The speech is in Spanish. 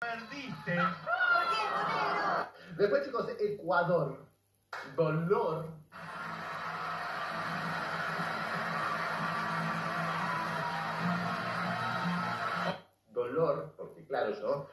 Perdiste. Después, chicos, Ecuador. Dolor. Dolor, porque claro, yo